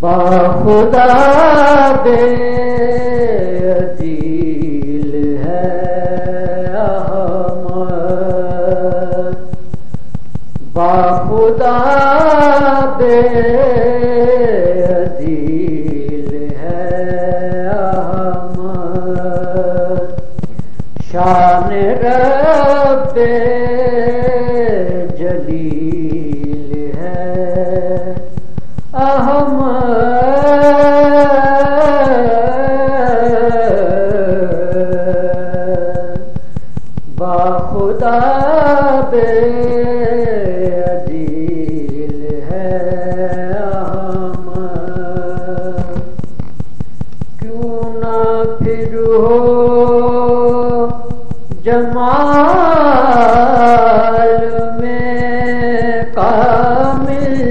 خدا بے عجیل ہے احمد۔ با خدا بے عجیل ہے احمد۔ شان رب جلیل کامل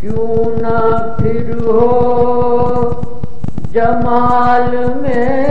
کیوں نہ پھر ہو جمال میں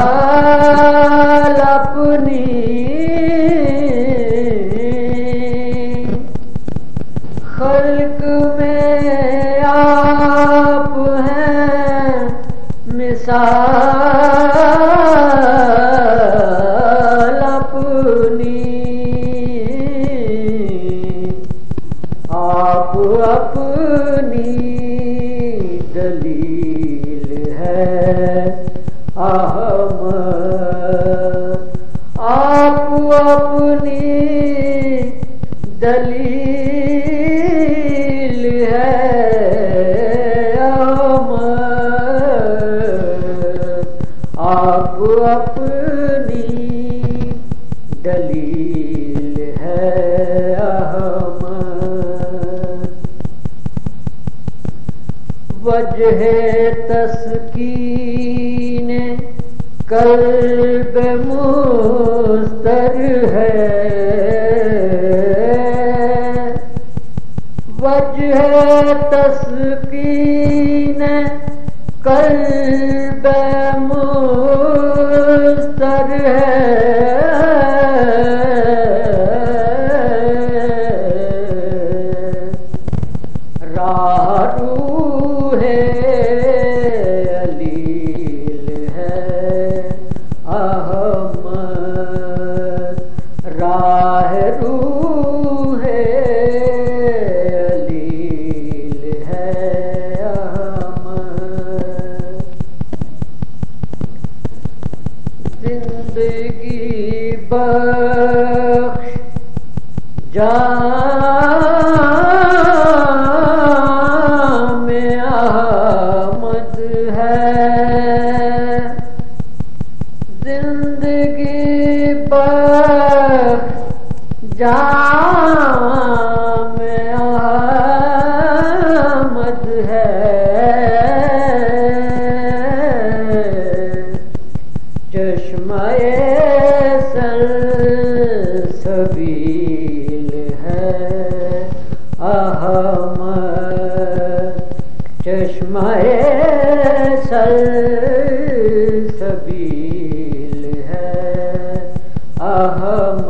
مثال اپنی خلق میں آپ ہیں مثال اپنی آپ اپنی دلیل ہے احمد دلیل ہے آپ اپنی دلیل ہے احمد وجہ تسکین قلب مستر ہے۔ وجہ تسکین قلب مستر ہے۔ زندگی بخش جام احمد ہے۔ زندگی بخش جام سبیل ہے اہم